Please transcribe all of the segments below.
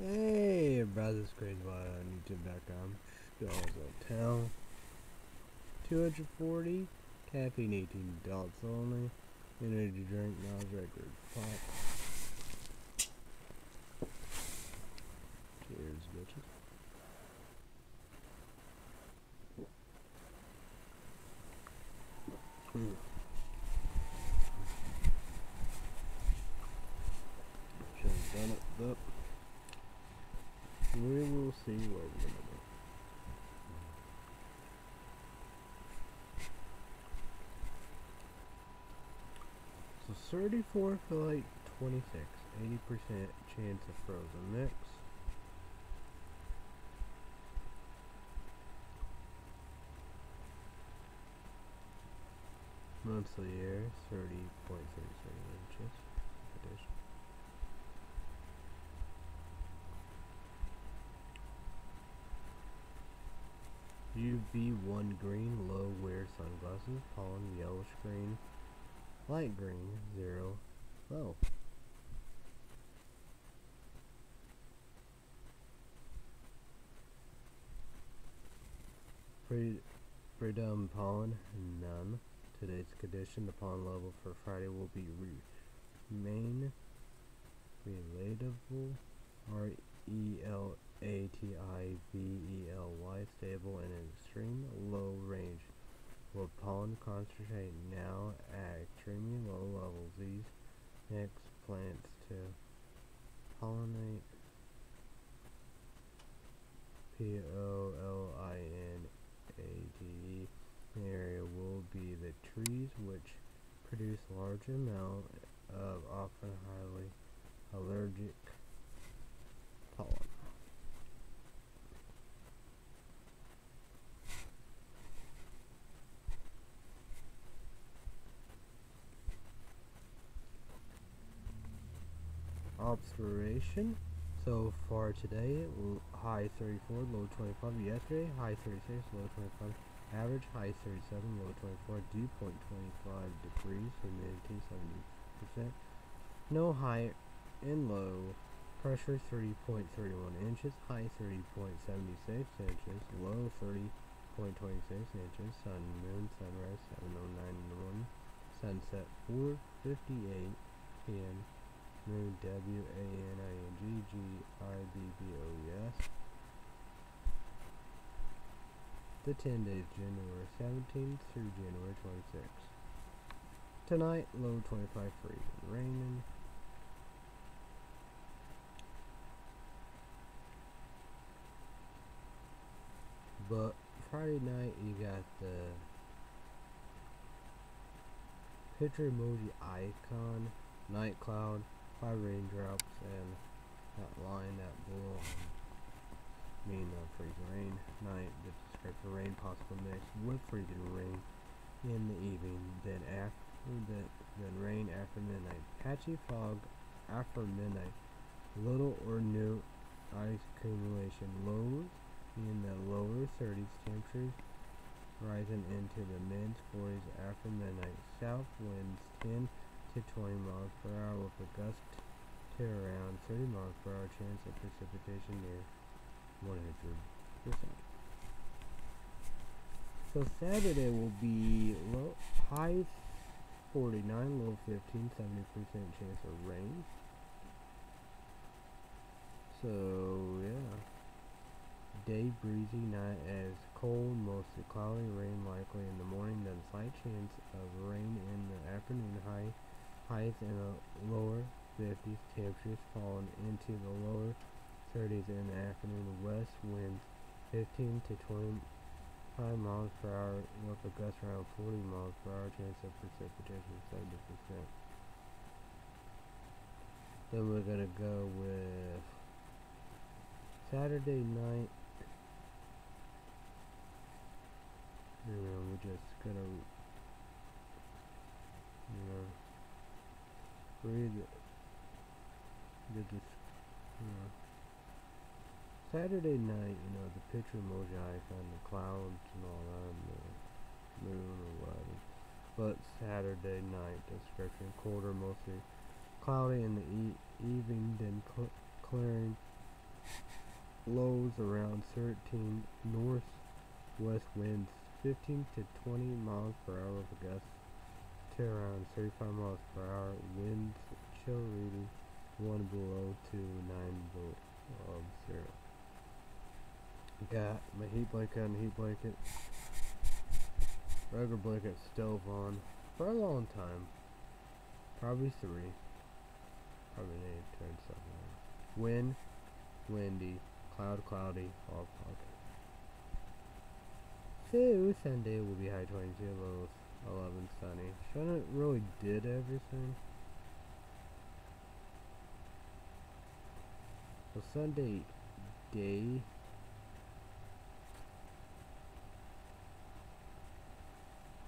Hey, brothers, CrazyWyatt on YouTube.com. Dolls Town. 240. Caffeine 18 adults only. Energy drink, Nas record. Pop. Cheers, bitches. Mm. Should have done it, but we will see what we're gonna do. So 34 for like 26, 80% chance of frozen mix. Monthly air, 30.37 inches. Addition. UV1 green, low wear sunglasses, pollen yellowish green, light green, zero, oh. low. Pre Freedom pollen, none. Today's condition, the pollen level for Friday will be remain relatable, R-E-L-A-T-I-V-E-L-Y, stable and an extreme low range. Will pollen concentrate now at extremely low levels. These next plants to pollinate P-O-L-I-N-A-D-E area will be the trees which produce large amount of often highly allergic pollen. Observation. So far today, high 34, low 25. Yesterday, high 36, low 25. Average high 37, low 24, dew point 25 degrees, humidity 70%. No high and low. Pressure 30.31 inches, high 30.76 inches, low 30.26 inches. Sun, moon, sunrise 7:09 in the morning. Sunset 4:58 p.m. Moon W A N I N G G I B B O E S. The 10 days January 17th through January 26th. Tonight, low 25 freezing, raining. But Friday night, you got the picture emoji icon, night cloud, five raindrops, and that line, that blue mean uh, freezing rain night that describes the rain possible mix with freezing rain in the evening, then after the then rain after midnight. Patchy fog after midnight. Little or no ice accumulation. Lows in the lower 30s. Temperatures rising into the mid 40s after midnight. South winds 10 to 20 miles per hour with a gust to around 30 miles per hour. Chance of precipitation near 100%. So Saturday will be low, high 49, low 15, 70% chance of rain. So, yeah. Day breezy, night as cold, mostly cloudy, rain likely in the morning, then slight chance of rain in the afternoon. High highs in the lower 50s, temperatures falling into the lower 30s in the afternoon. West winds 15 to 25 miles per hour with a gust around 40 miles per hour. Chance of precipitation 70%. Then we're gonna go with Saturday night. Know, we're just gonna, you know, read the, the you Saturday night, you know, the picture emoji icon, the clouds and all that, and the moon or whatever. But Saturday night description, colder, mostly cloudy in the e evening, then cl clearing lows around 13 northwest winds 15 to 20 miles per hour with gusts to around 35 miles per hour winds chill reading 1 below to 9 below um, 0 got my heat blanket and heat blanket. Regular blanket stove on for a long time. Probably three. Probably need to turn something on wind windy cloud cloudy all cloudy so Sunday will be high 22 low 11 sunny. Shouldn't really did everything so Sunday day.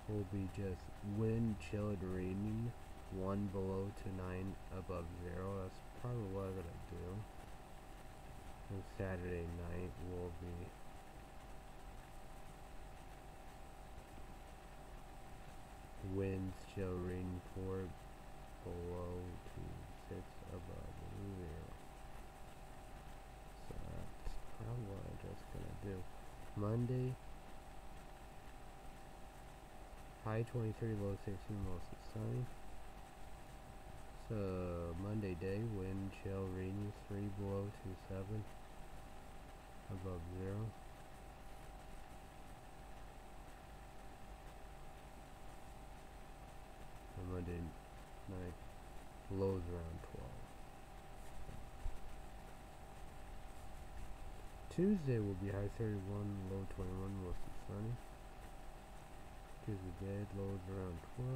Will be just wind chilled raining one below to nine above zero. That's probably what I'm gonna do. And Saturday night will be winds chill rain four below to six above zero so that's probably what I'm just gonna do Monday High 23, low 16, mostly sunny. So, Monday day, wind chill reading 3 below 27, above 0. And Monday night, lows around 12. Tuesday will be high 31, low 21, mostly sunny. Tuesday day, lows around 12.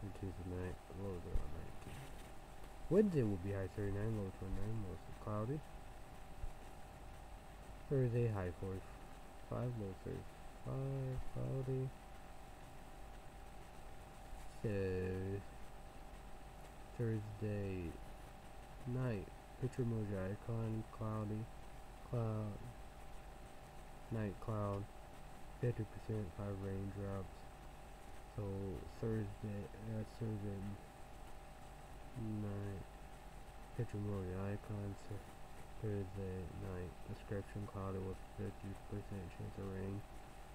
And Tuesday night, lows around 19. Wednesday will be high 39, low 29, mostly cloudy. Thursday, high 45, low 35, cloudy. So, Thursday night, picture emoji icon, cloudy, cloud, night cloud, 50% five raindrops. So Thursday, that's Thursday night. Picture movie icons. Thursday night. Description cloudy with 50% chance of rain.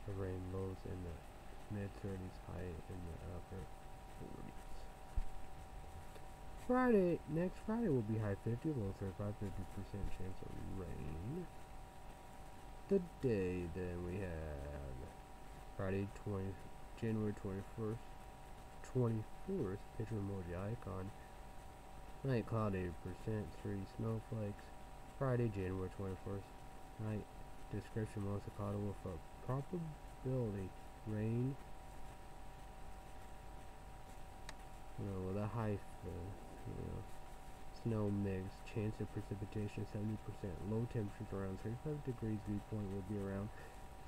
The rain lows in the mid 30s, high in the upper 40s. Friday, next Friday will be high 50, low 35, 50% chance of rain. The day then we have Friday 20, January 21st, 24th, picture emoji icon. Night cloud 80%, 3 snowflakes. Friday, January 21st, night description most of with a probability rain. With a hyphen. Snow mix, chance of precipitation 70%, low temperatures around 35 degrees, dew point will be around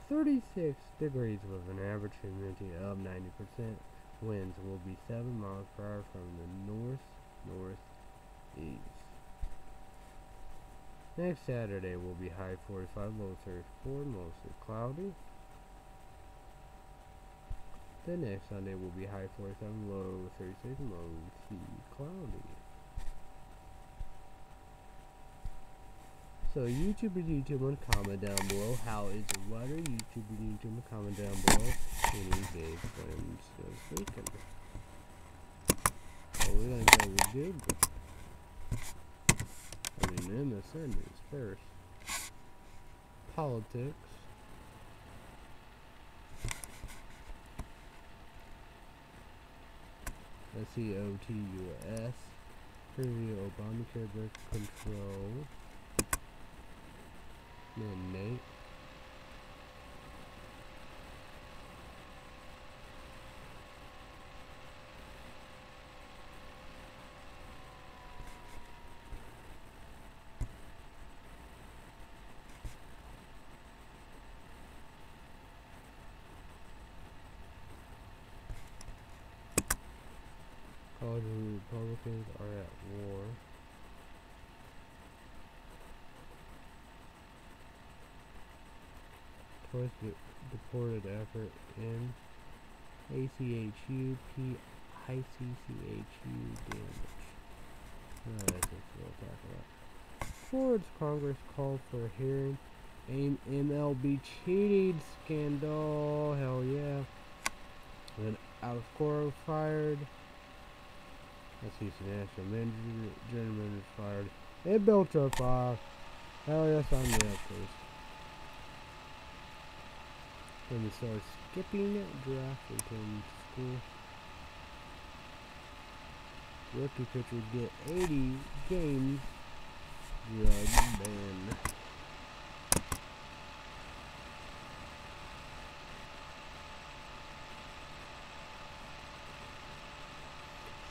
36 degrees with an average humidity of 90%. Winds will be 7 miles per hour from the north northeast. Next Saturday will be high 45, low 34, mostly cloudy. The next Sunday will be high 47, low 36, mostly cloudy. So YouTube and YouTube comment down below. How is the weather? YouTube and YouTube comment down below. Any day friends this weekend. So we're gonna go with Google. I mean in MSN news first. Politics. S-E-O-T-U-S. Preview Obamacare birth control. Man, Nate. College Republicans are at war. De deported effort in ACHU, P ICCHU damage. Alright, that's we'll talk about. Florida's Congress called for a hearing. AIM MLB cheating scandal. Hell yeah. Then out of court fired. That's Houston National manager. General manager fired. It built up fire. Hell yes, I'm the please. Then we start skipping draft return to school. Rookie pitchers get 80 games. Drug ban.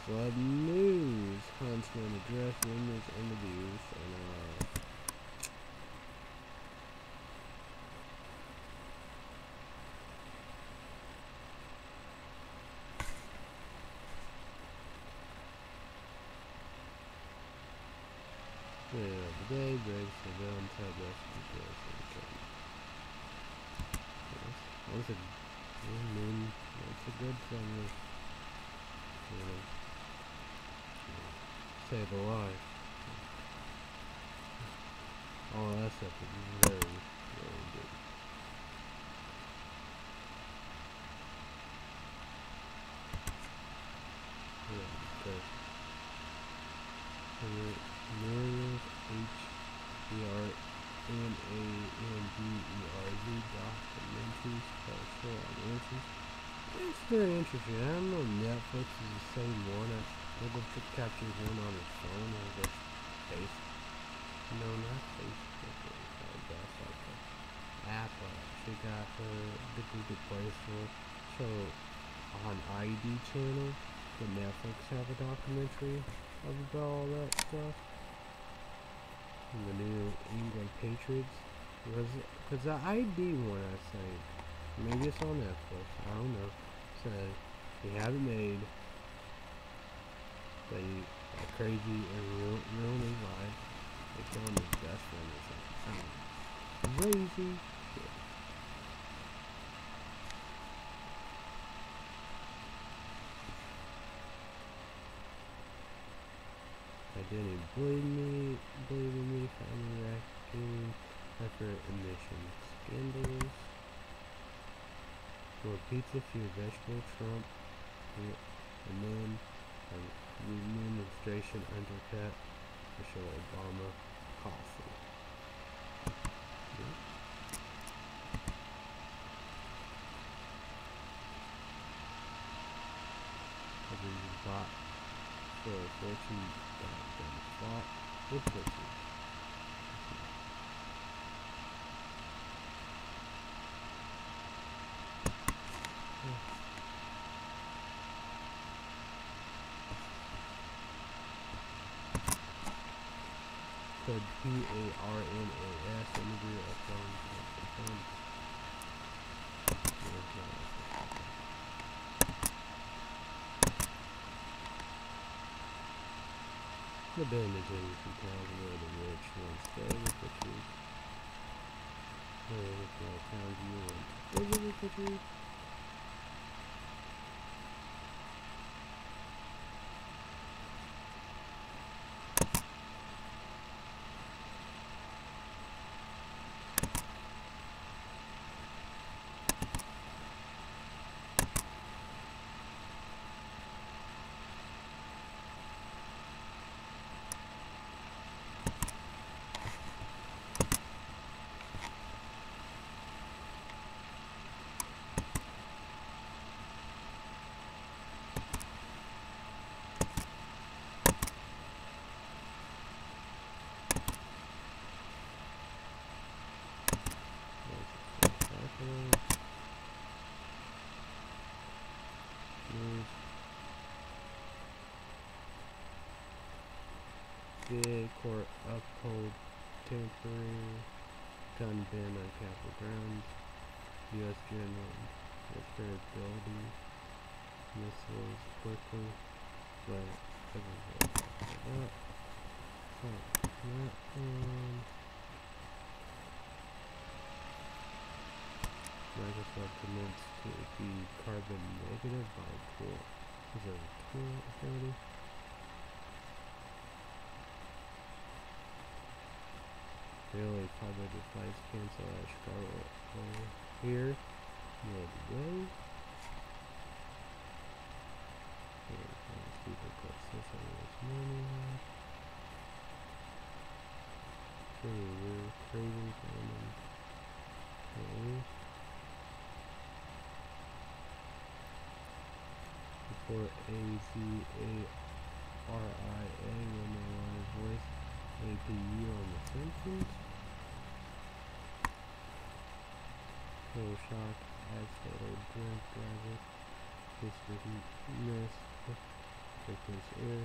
Flood News. Huntsman address rumors interviews and uh Yeah, the day breaks the villain tab rest of the Once a I mean, that's a good thing. You know, save a life. All that stuff is very, very good. Yeah, because Marius H E R N A N D E R Z documentaries special on. It's very interesting. I don't know Netflix is the same one. I think it captures one on his phone or just face. No, not Facebook. I guess like an app. Uh, she got her the Google Play Store. So on ID channel, the Netflix have a documentary about all that stuff. And the New England Patriots was because the ID one I think maybe it's on Netflix. I don't know. Said they haven't made they are crazy and real ruining life. They killing his best friend or something. Crazy shit. I didn't believe me, believe in me, family reacting, effort emissions, scandals, more pizza, fewer vegetables, Trump, and then um, administration undercut, Michelle Obama, coffee. Yeah. Everything bought for fortune that been fought Code P A R N A S imagery of phone phone. The bandages because where the rich ones stay with the truth. Where the towns you want. Visit with the truth. Big court uphold temporary gun ban on Capitol grounds. U.S. General Affordability missiles quickly. But everywhere. That. Oh, that one. Microsoft commits to be carbon negative by tool. Is it a tool authority? Really, five other flights cancel at Chicago here. Midway. People got six this morning. Crazy, crazy, okay. Before A Z A R I A when they want to voice APU on the sentence. Full shock, accident, drunk driver, district miss, victim's ear.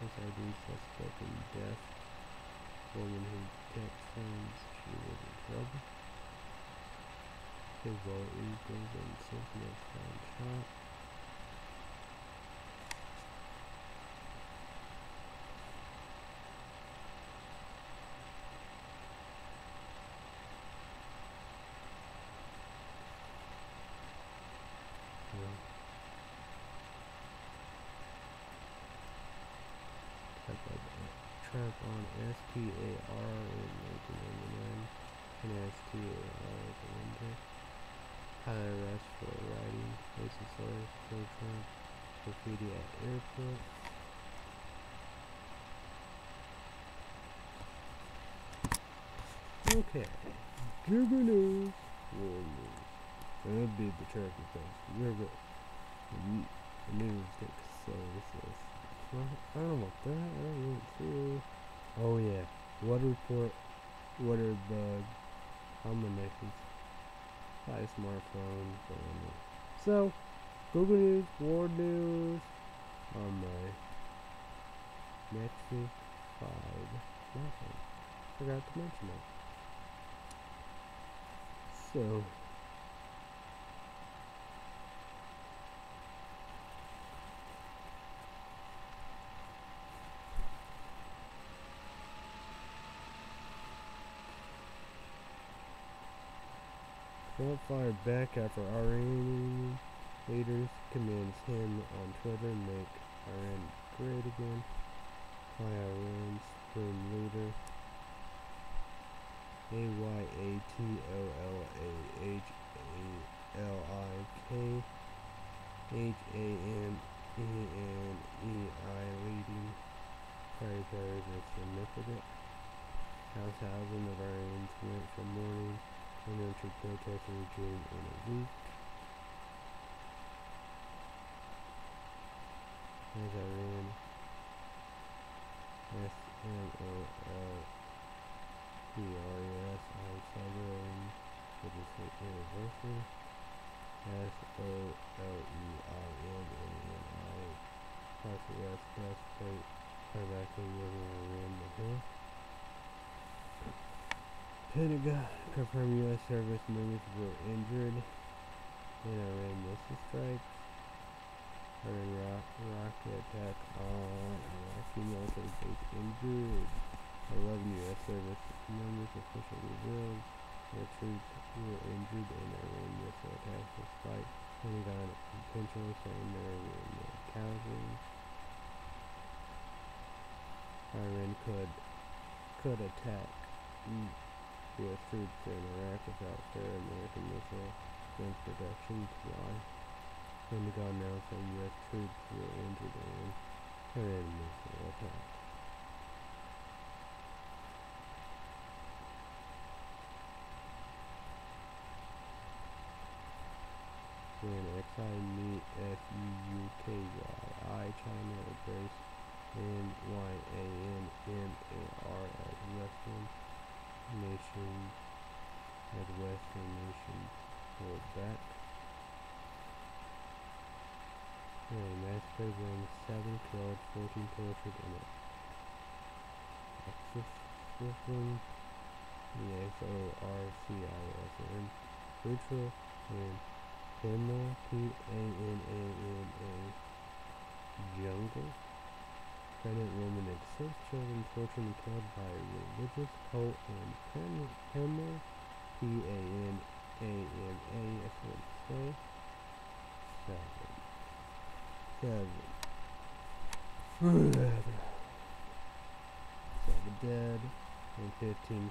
SID suspect in death. Woman who text friends she was in trouble. His ball equals and Cynthia found shot. Yeah. Type of uh, on S-P-A-R in 1999 and S-T-A-R at the window. High arrest for riding, racist slurs, Trump, graffiti at airport. Okay. Google News. World News. And that'd be the traffic thing. Google. The news takes so this is. I don't what that. I want to. Oh yeah. Water report. Water bug. Combinations. Buy a smartphone. phone. So, Google News, World News, on my Nexus 5 Nothing. Forgot to mention it. So, Fired back after Iranian leaders commands him on Twitter make Iran great again. By Iran supreme leader. A Y A T O L A H A L I K H A N E N E I leading fire prayers are significant. House thousand of Iranians went from mourning and entered protest regime in a week. As Iran S M O L P R E S on celebrating for the state anniversary. S O L E I N A N I South West breastplate directly using Iran the hill. Pentagon confirmed U.S. service members were injured in Iran missile strikes. Iran rock, rocket attack on Iraqi military base injured. 11 U.S. service members officially revealed their troops were injured in Iran missile attacks despite Pentagon intentionally saying there were casualties. Iran could could attack U.S. troops in Iraq without fair American missile defense protection fly. Pentagon announced that U.S. troops were injured in Iran missile attack. When XI meet F-U-U-K-Y-I, China embrace N-Y-A-N-M-A-R as Western nations, as Western nations pulled back. And massacre when 7 killed, 14 tortured in a exorcism, E-X-O-R-C-I-S-M, ritual, and Pamela, P-A-N-A-N-A, jungle. Woman and six children and killed by a religious cult and Pamela, P-A-N-A-N-A, that's what it say. Seven. Seven dead. And 15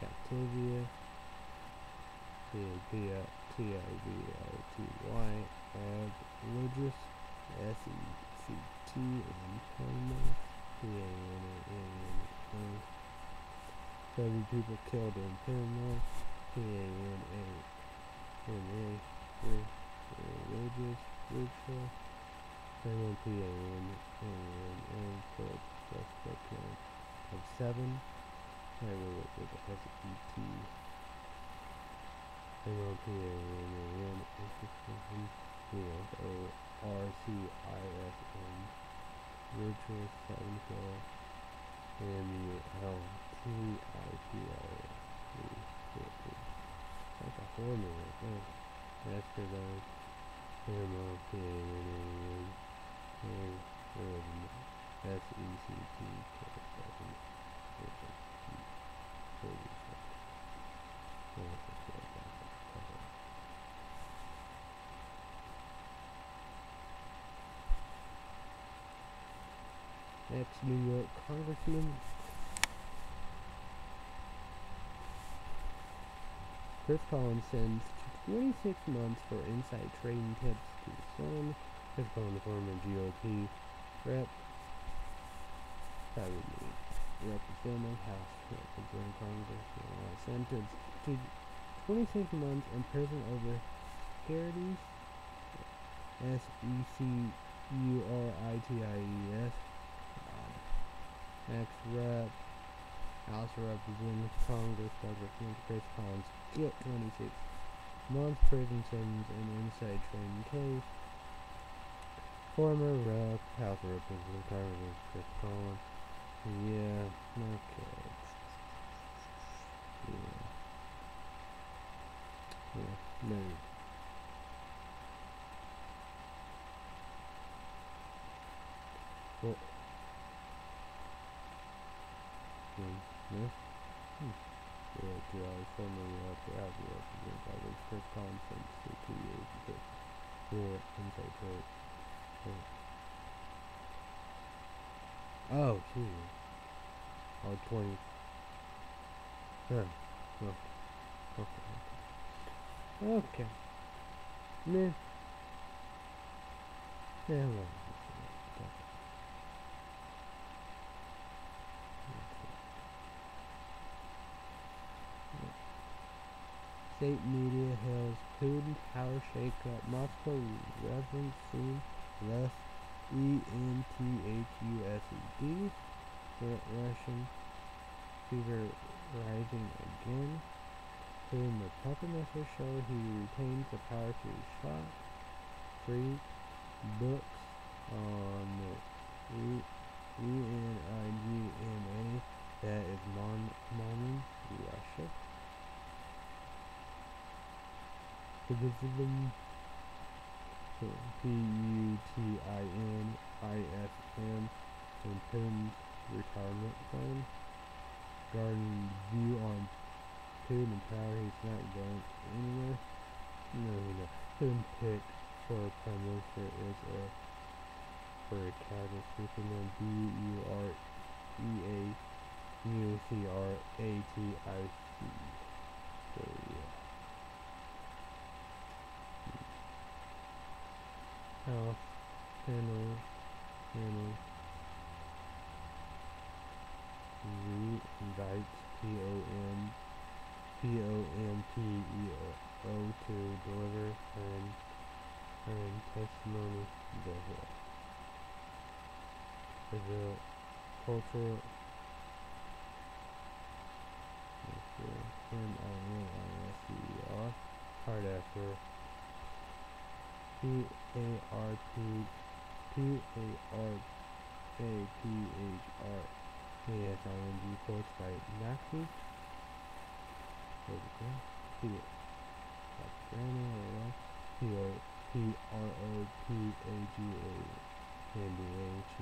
Captivia. T-A-B-T-I-B-L-T-Y. Add religious. S-E-C-T and Panama. P-A-N-A-N-A. Seven people killed in Panama. P-A-N-A-N-A. Religious. Ritual. Panama. P-A-N-A-N-A. Killed. Suspect killed. Of seven. Look at the S-E-T. M-O-P-A-N-A-N. O-R-C-I-S-M. Virtual kill. M-U-L-T-I-P-L. That's a horn right there. That's for those. M-O-P-A-N-A-N. S-E-C-T. Ex-New York Congressman. Chris Collins sends 26 months for inside trading tips to son. Chris Collins, former GOP rep, probably representing House. Representing Congress, sentenced to 26 months in prison over securities. S E C U R I T I E S ex-rep, House Representative, Congress, Representative Chris Collins, get 26 months prison sentence in inside trading case. Former rep, House Representative, Congress, Chris Collins. Yeah, okay. Yeah. Yeah, no. Well, Hmm. Yeah. Hmm. Yeah, July formerly of the Abbey represent by the Chris Constance for two years ago for inside trade. Oh, gee. Oh, 20. Yeah. Oh. Okay. Okay. Meh. Yeah, well. State media hails Putin power shakeup. Moscow referencing less E-N-T-H-U-S-E-D. Russian fever rising again. Putin the puppet master show he retains the power to shot. Three books on E-N-I-G-N-A that is non-Mormon Russia. P-U-T-I-N-I-S-M and Putin's retirement plan. Garden view on Putin and power, he's not going anywhere. No, no. Putin picked for prime minister is a for a cabinet Superman B U R E A U C R A T I C. So House, panel, panel, re invites P-O-M, P-O-M-P-E-O to deliver and, and testimony the the cultural M-I-N-I-S-E-R hard after P A R P P A R A P H R A S I N G quotes by Maxi. There we go. P P O P R O P A G A N D A G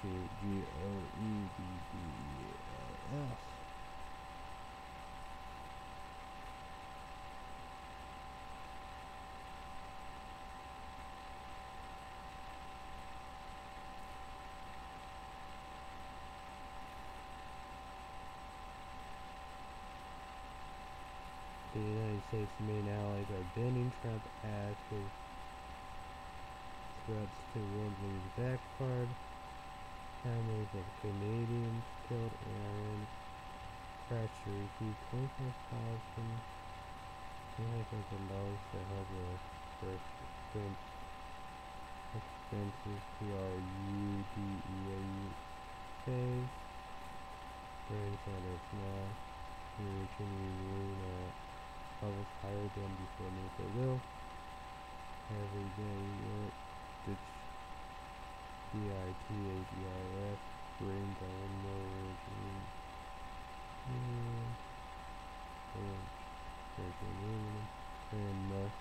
G O E D D L S. The United States' main allies are banning Trump as his threats to world leaders backfired. Families of Canadians killed in Iran crash to receive $25,000 to help with first expense expenses P-R-U-D-E-A-U-K grandson is now reaching Irina levels higher than before nuclear will. Every day, On no origin. And must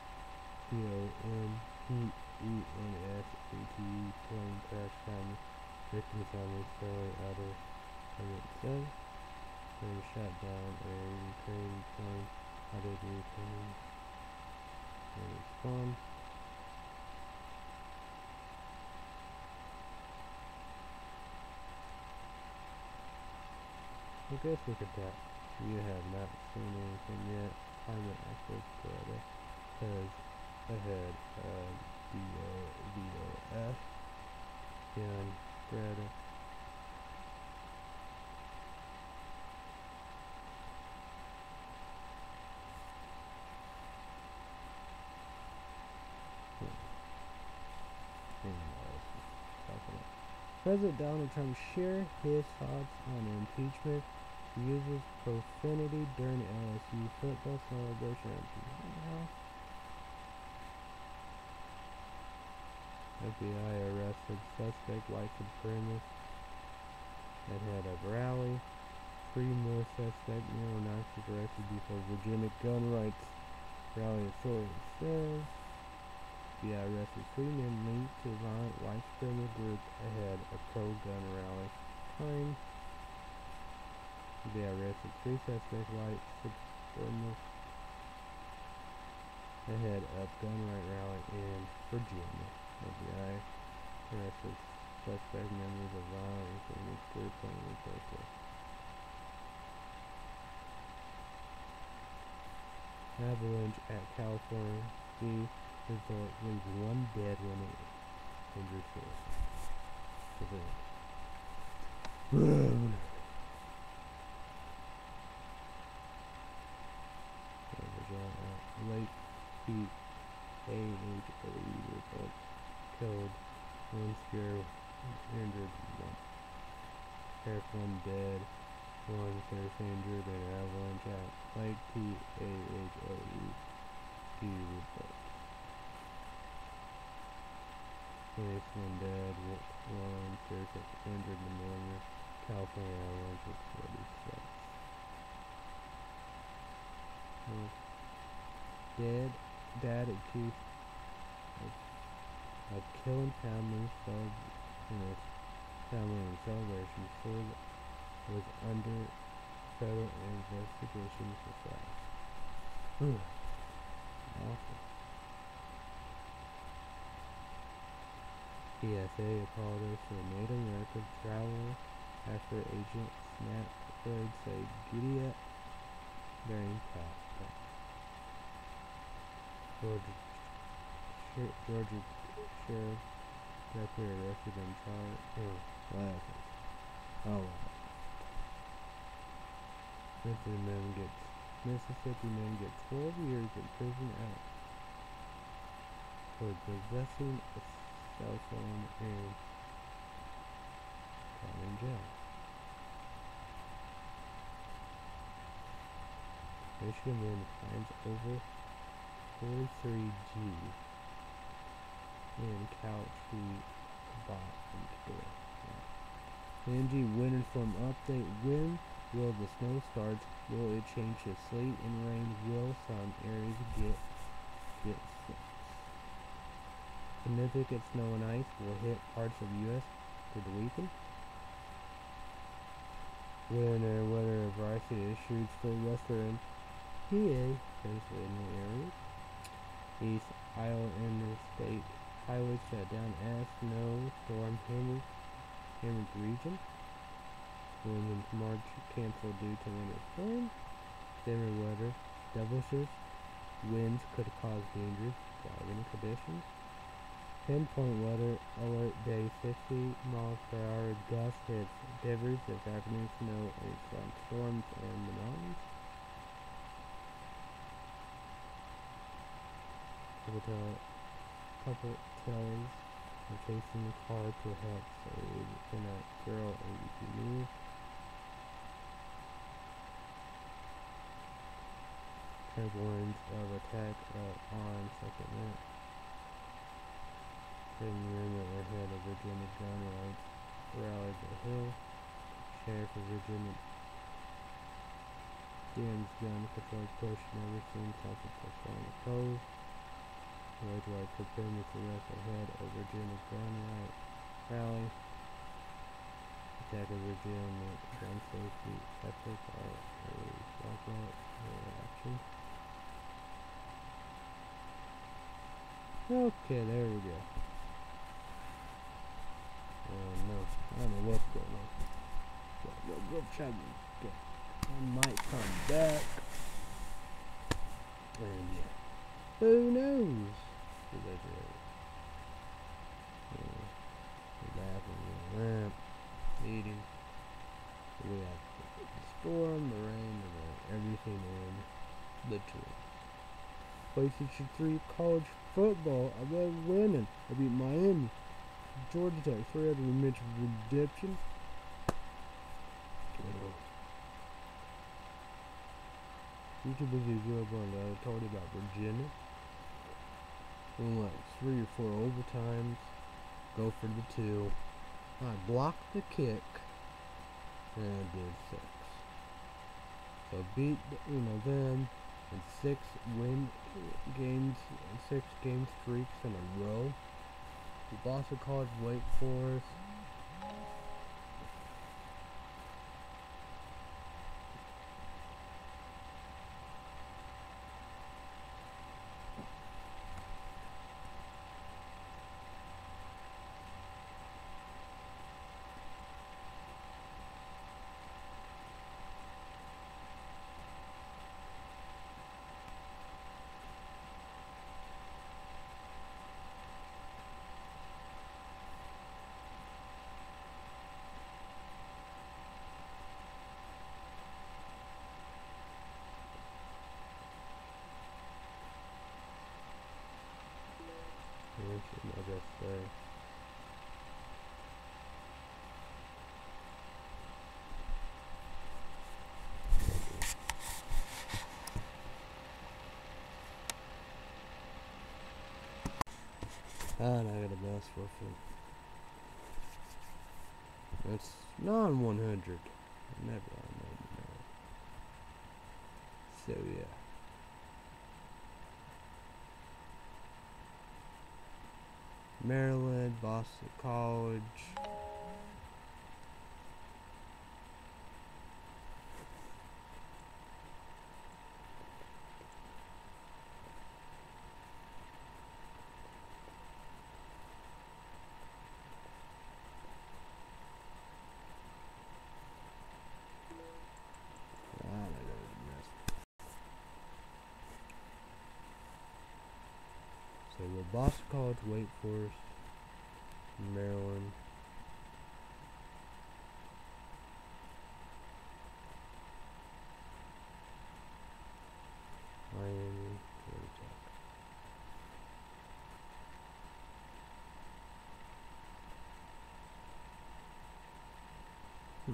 plane crash family victims family fairly out of it says. They shot down a Ukraine plane out of the Ukraine and I guess look at that. You have not seen anything yet. Climate active Greta because ahead of um, D-O-V-O-S and Greta hmm. President Donald Trump shared his thoughts on impeachment, uses profanity during LSU football celebration. FBI arrested suspect white supremacist that had a rally. Three more suspect neo-Nazis arrested before Virginia gun rights rally authorities says. FBI arrested three men linked to violent white supremacist group ahead of pro-gun rally time. They arrested three suspects white supremacists ahead of gun right rally in Virginia. FBI arrested suspect members of violent extremist group planning protest. Avalanche at California Ski resort leaves one dead, one injured civilian. A-H-O-E result killed one scare injured one. Sheriff one dead, one serious injured in avalanche at Lake Pete A-H-O-E P result. Phoenix one dead, one serious injured pneumonia, California avalanche at 46. Dead dad accused of, of killing family cel- you family in celebration Ford was under federal investigation for fraud. Hmm. Awful. TSA apologized to a Native American traveler after agent Snap Floyd said giddy up during class. Georgia, Georgia Sheriff Deputy arrested on charge. Oh, glasses. Oh, Mississippi man gets Mississippi man gets 12 years in prison out for possessing a cell phone and time in jail. Michigan man finds over 43G in couch we bought from store. MG winners from update when will the snow start? Will it change to sleet and rain? Will some areas get get? Significant snow and ice will hit parts of the U.S. for the weekend. Winter weather variety issues for western PA, Pennsylvania area. East Iowa Interstate Highway shut down as snow storm hammered, hammered region. Women's March canceled due to winter storm. Summer weather, double. Winds could cause dangerous driving conditions. Pinpoint weather alert day 50 miles per hour gust hits Denver this afternoon snow and some storms in the mountains. Couple, tel- couple tells in chasing the car perhaps a in a girl ATV. Has warnings of attack uh, on second minute. Ten unit ahead of Virginia gun rights rallied the hill. Sheriff of Virginia James gun control push never seen something so strong opposed. Wage right for permits arrest ahead of Virginia gun right rally. Attack of Virginia gun safety efforts are a walkout action. Okay, there we go. Oh no, I don't know what's going on. Go, go, go, to get. I might come back. And yeah, who knows? It? Yeah, the bathroom, the lamp, eating. We have the storm, the rain, the, everything in between. PlayStation 3 college football. I bet winning. I beat Miami. Georgia Tech, 300 Mitch Redemption. YouTube is usual one I told you about Virginia. Went three or four overtimes. Go for the two. I blocked the kick. And I did six. So beat you know them in six win games, six game streaks in a row. The Boston College Wake Forest. I guess say. And ah, I got a mouse for it. That's non 100. Never on 99. So yeah. Maryland, Boston College. Ah, I gotta mess. So the Boston College, Wake Forest, Maryland. Miami. Hmm.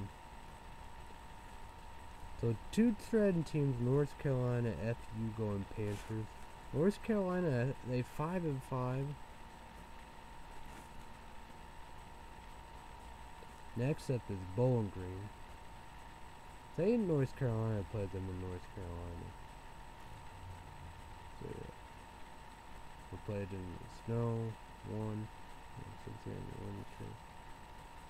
So two threatened teams, North Carolina, FIU Golden Panthers. North Carolina, they five and five. Next up is Bowling Green. Say North Carolina played them in North Carolina. So yeah. We played in the snow, one.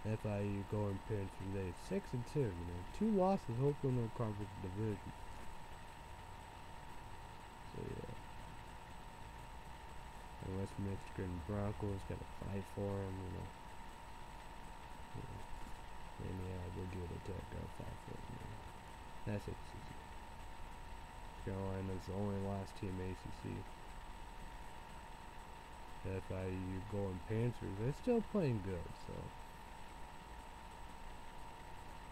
FIU Golden Panthers, they six and two, you know. Two losses, hopefully no conference division. So yeah. And West Michigan Broncos got to fight for him, you know. Yeah. And yeah, Virginia Tech got to fight for. You know. That's it. Carolina is the only last team ACC. FIU Golden Panthers, they're still playing good, so.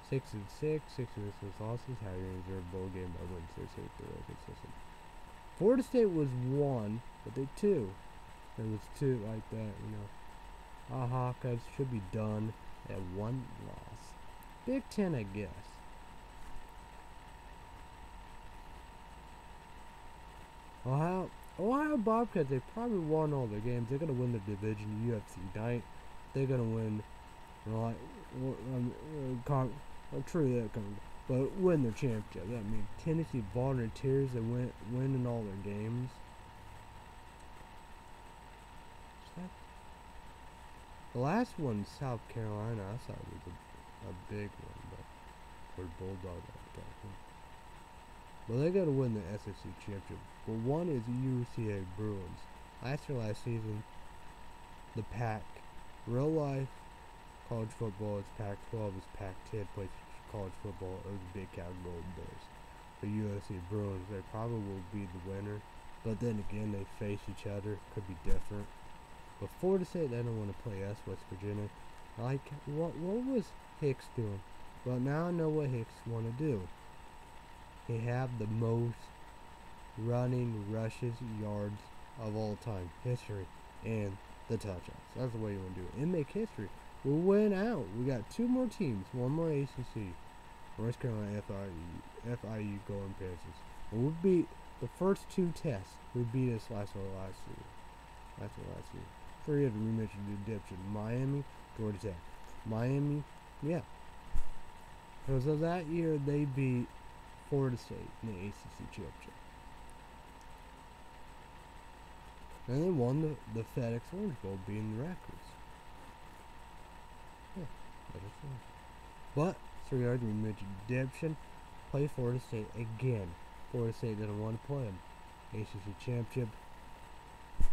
Six and six, six and six losses, having a reserve bowl game by Wednesday, so they're consistent. Florida State was one, but they two. It was two like that, you know. Our Hawkeyes should be done at one loss. Big Ten, I guess. Ohio, Ohio Bobcats, they probably won all their games. They're gonna win the division UFC night. They're gonna win, you know, like, um, uh, con- uh, true that kind but win their championship. I mean, Tennessee Volunteers they win winning all their games. The last one, South Carolina, I thought was a, a big one, but for Bulldog, I But they got to win the SEC championship. But one is UCLA Bruins. After last season, the Pac, real life college football is Pac-12, is Pac-10 plays college football the Big Cat Golden Bears. The USC Bruins, they probably will be the winner. But then again, they face each other. Could be different. But Florida State, they don't want to play us, West Virginia. Like, what, what was Hicks doing? Well, now I know what Hicks want to do. He have the most running rushes yards of all time history and the touchdowns. That's the way you want to do it. And make history. We'll win out. We got two more teams, one more ACC. North Carolina FIU, FIU Golden Panthers. And we beat the first two tests. We beat us last one last year. Last year. Three of them we mentioned the dipshit. Miami, Georgia Tech. Miami, yeah. So that year they beat Florida State in the ACC championship. And they won the, the FedEx Orange Bowl beating the Raccoons. Yeah. But, three yards we mentioned redemption. Play Florida State again. Florida State didn't want to play them. ACC championship.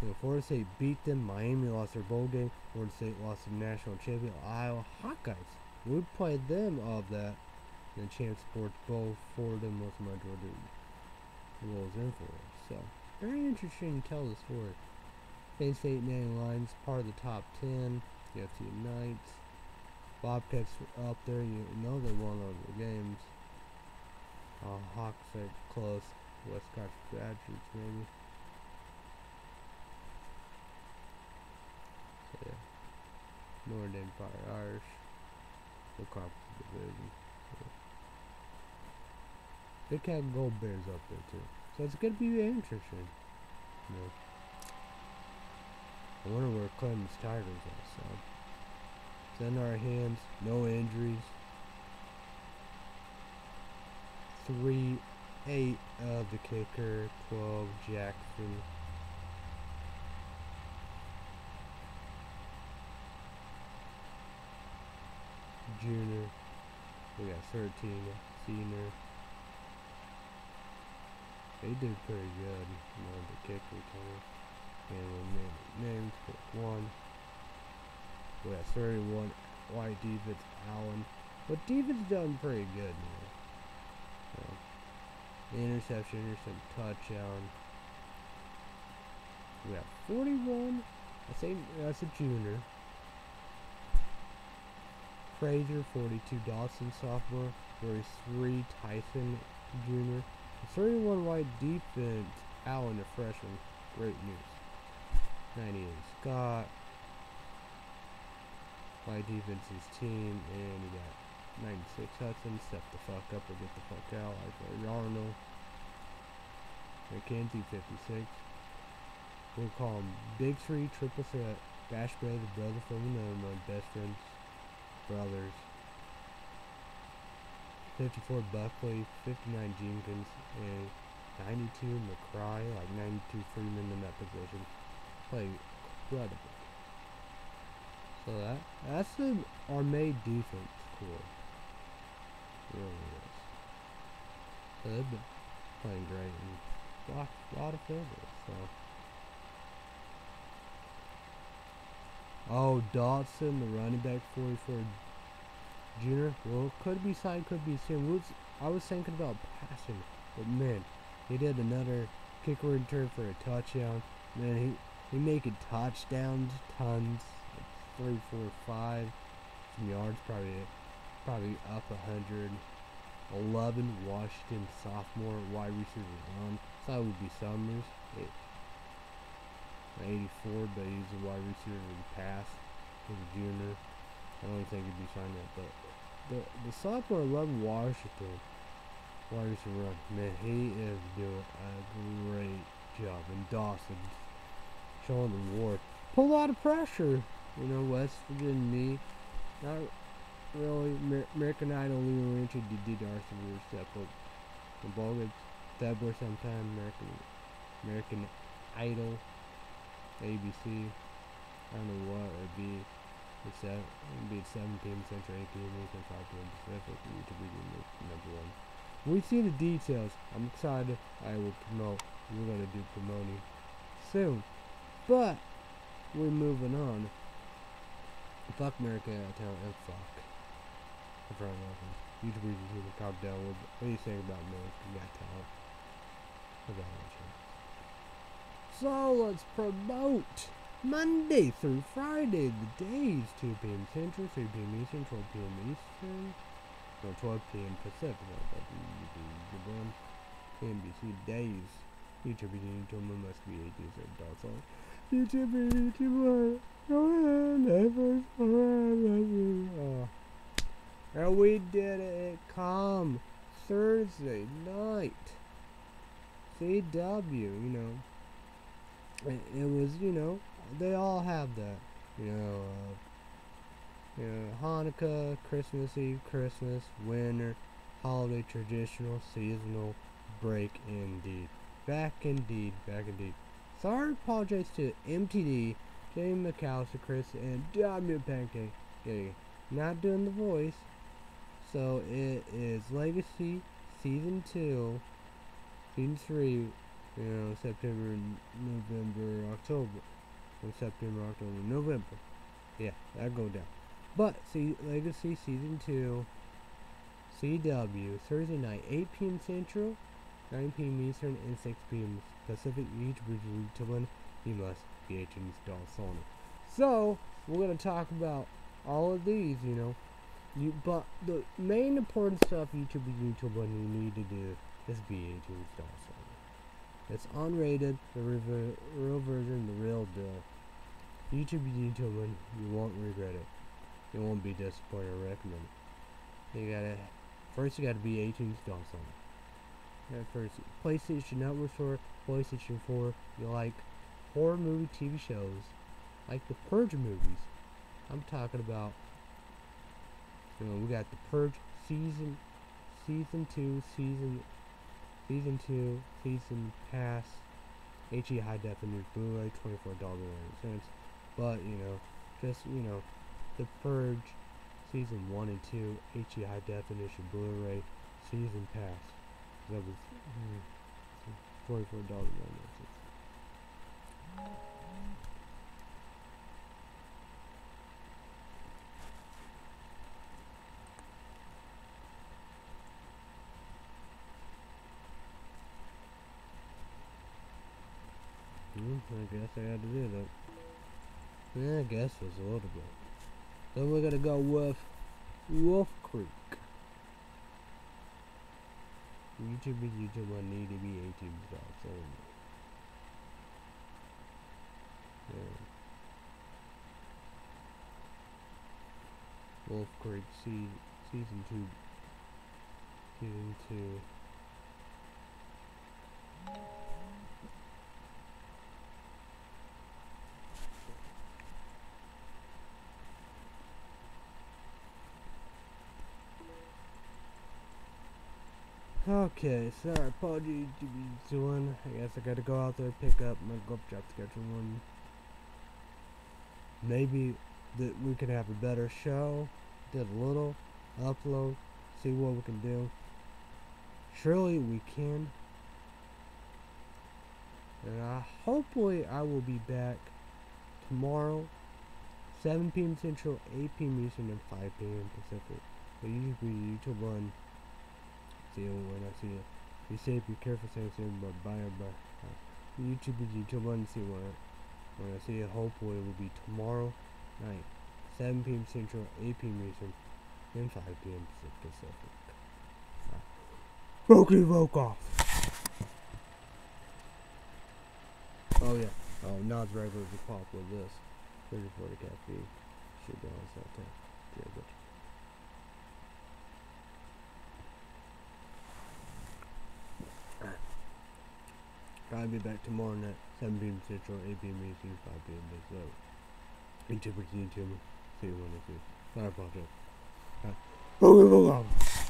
You know, Florida State beat them. Miami lost their bowl game. Florida State lost the national champion. Iowa Hawkeyes. We played them of that in the Champ Sports Bowl for them of my Georgia rolls in for. So very interesting to tell the story. Penn State Nittany Lions part of the top ten. You have to Knights. Bobcats up there. You know they won all their games. Uh, Hawks are close. Wisconsin Badgers maybe. Yeah. Northern Empire Irish. The conference division. Big Cat Gold Bears up there too. So it's gonna be interesting. I wonder where Clemson Tigers are, so. It's in our hands, no injuries. Three, eight of the kicker, twelve Jackson. Junior. We got 13 senior. They did pretty good. Know, the kick return. And we names, pick one. We got 31 white defense, Allen. But defense done pretty good. So, interception, interception, touchdown. We got 41. I think that's a junior. Frazier, 42. Dawson, sophomore. 43. Tyson, junior. 31 white defense. Allen, a freshman. Great news. 98 Scott. White defense's team. And you got 96 Hudson. Step the fuck up or get the fuck out. Like Yarno. McKenzie, 56. We'll call him Big Three Triple Threat. Bash Bray, the brother from another my best friends, brothers. 54 Buckley, 59 Jenkins, and 92 McCry, like 92 Freeman in that position. Play incredible. So that that's the main defense core. Really is. So they've been playing great and a lot, of field So. Oh, Dawson, the running back, 44 junior. Well, could be signed, could be soon. Was, I was thinking about passing, but man, he did another kick return for a touchdown. Man, he he making touchdowns, tons, like three, four, five, some yards, probably probably up a hundred. 11 Washington sophomore wide receiver on. Thought it would be Summers. It, 84, but he's a wide receiver in the past. He's a junior. I don't think he'd be signed yet, but the the sophomore 11 Washington wide receiver run, man, he is doing a great job. And Dawson showing the ward. Pull a lot of pressure. You know, West Virginia me. Not really American Idol Leo Rancher did, did Arthur Weir step up. The ball gets that sometime American American Idol ABC. I don't know what it'd be. It's at it'd be at 7 p.m. Central, 8 p.m. Eastern, 5 p.m. Pacific. YouTube video number one. When we see the details, I'm excited. I will promote. We're gonna do promoting soon. But we're moving on. Fuck America town and fuck. I'm trying nothing. YouTube reasons you can calm down. What do you think about America got talent? About so let's promote Monday through Friday, the days 2 p.m. Central, 3 p.m. Eastern, 12 p.m. Eastern, no 12 p.m. Pacific. NBC days. YouTube YouTube must be 18 adults on. YouTube YouTube oh. And we did it come Thursday night. CW, you know it, it was, you know, they all have that, you know, uh, you know, Hanukkah, Christmas Eve, Christmas, winter, holiday, traditional, seasonal, break, indeed. Back indeed, back indeed. Sorry, apologize to MTD, Jamie McAllister, Chris, and W Pancake. Not doing the voice. So it is Legacy Season 2, Season 3, you know, September, November, October. From September, October, November. Yeah, that go down. But see Legacy Season 2, CW, Thursday night, 8 p.m. Central, 9 p.m. Eastern, and 6 p.m. Pacific. Each region to you must be 18 install Sony. So, we're going to talk about all of these, you know. You, but the main important stuff YouTube YouTube you need to do is be 18 install Sony. It's unrated, the real version, the real deal. YouTube YouTube you won't regret it. You won't be disappointed or recommend it. You gotta, first you gotta be 18 to on Yeah, first, PlayStation Network for PlayStation 4, you like horror movie TV shows, like the Purge movies. I'm talking about, you know, we got the Purge season, season 2, season Season 2, Season Pass, HE High Definition Blu-ray, $24.99. But, you know, just, you know, The Purge, Season 1 and 2, HE High Definition Blu-ray, Season Pass. That was mm, $44.99. I guess I had to do that. Yeah, I guess it was a little bit. Then we're gonna go with Wolf Creek. YouTube is YouTube I need to be 18 stars only. Yeah. Wolf Creek season, season 2. Season 2. Okay, sorry, apologies to be doing. I guess I gotta go out there, pick up my golf job schedule one. Maybe that we can have a better show. Did a little upload, see what we can do. Surely we can. And I, hopefully I will be back tomorrow, 7 p.m. Central, 8 p.m. Eastern, and 5 p.m. Pacific. But usually YouTube on see when I see it. Be safe, be careful, stay safe, but bye, bye. Uh, YouTube is YouTube on see when I, when I see it. Hopefully, it will be tomorrow night, 7 p.m. Central, 8 p.m. Eastern, and 5 p.m. Pacific. Roky Roke off. Oh yeah. Oh, Nod's regular to pop with this. 34 to caffeine. Should balance that time. Yeah, I'll be back tomorrow night, 7 p.m. Central, 8 p.m. Eastern, 5 p.m. Pacific. YouTube, YouTube, see you when I see project. Bye.